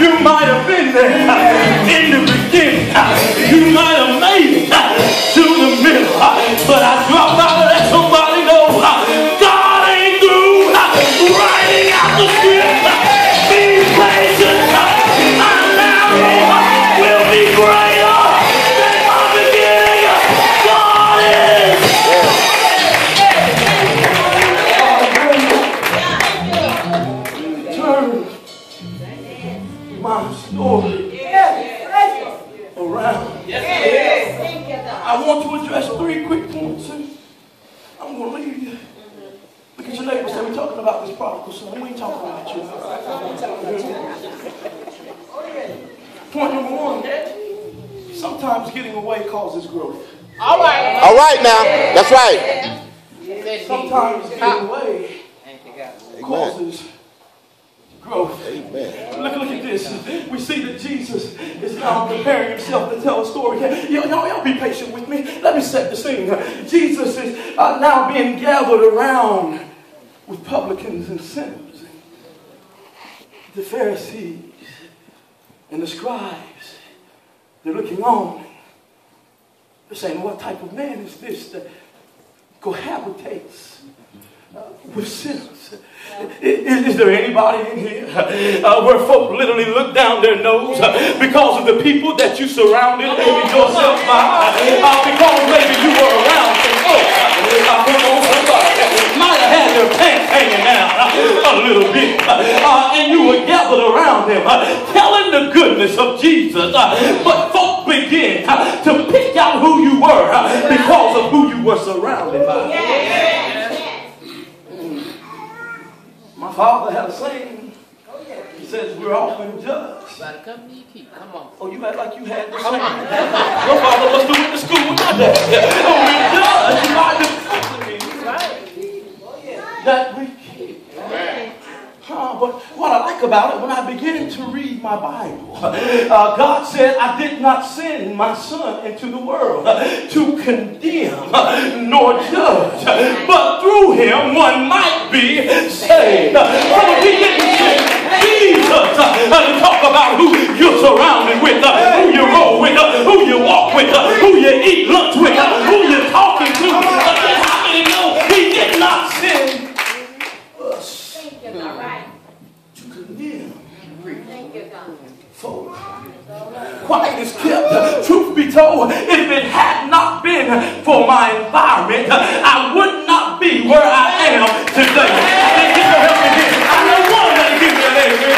You might have been there in the beginning. You might have made it to the middle. But I dropped out to let somebody know God ain't through writing out the script. Be patient. My narrow will be greater than my beginning. God is. Turn my story around. I want to address three quick points I'm going to leave you. Because your neighbor said we're talking about this prodigal son. We ain't talking about you. Point number one. Sometimes getting away causes growth. All right. All right now. That's right. Sometimes getting away causes growth. Amen. Look, look at this. We see that Jesus is now preparing himself to tell a story. Y'all, y'all, be patient with me. Let me set the scene. Jesus is uh, now being gathered around with publicans and sinners. The Pharisees and the scribes, they're looking on. They're saying, what type of man is this that cohabitates uh, with sinners? Is, is there anybody in here uh, where folk literally look down their nose uh, because of the people that you surrounded maybe yourself by? Uh, because maybe you were around some folks. Uh, come on, somebody. Might have had their pants hanging down uh, a little bit. Uh, and you were gathered around them uh, telling the goodness of Jesus. Uh, but folk begin uh, to pick out who you were uh, because of who you were surrounded by. My father had a saying. He says, we're often judged. Come keep. Come on. Oh, you act like you had the same. Your father must have went to school with my dad. Oh, we're judged by the company that we keep. Uh, but what I like about it, when I begin to read my Bible, uh, God said, I did not send my son into the world to condemn nor judge, but through him one might be saved. So didn't send Jesus to talk about who you're surrounded with, who you roll with, who you walk with, who you eat lunch with, who you're talking to, then how many know he did not send us to condemn folk. Quiet is kept. Truth be told, if it had not been for my environment, I would where I am today. Thank you for helping me. I know one that give me an amen.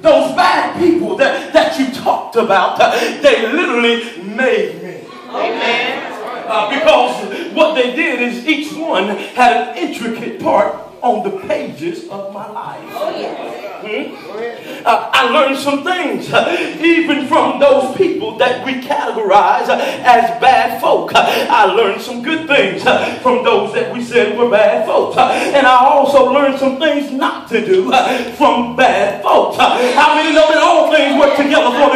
Those bad people that, that you talked about, they literally made me. Uh, because what they did is each one had an intricate part on the pages of my life. Hmm? Uh, I learned some things, uh, even from those people that we categorize uh, as bad folk. Uh, I learned some good things uh, from those that we said were bad folk. Uh, and I also learned some things not to do from bad folk. How many know that all things work together for